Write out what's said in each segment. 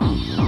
好。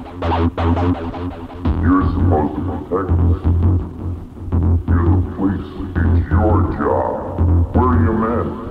You're supposed to protect us. You're the police. It's your job. Where are your men?